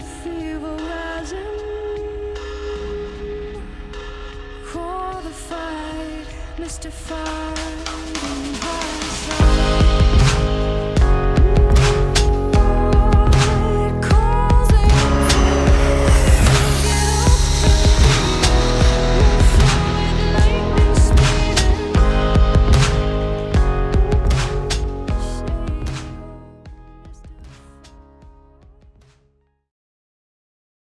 rising the Mr. Fire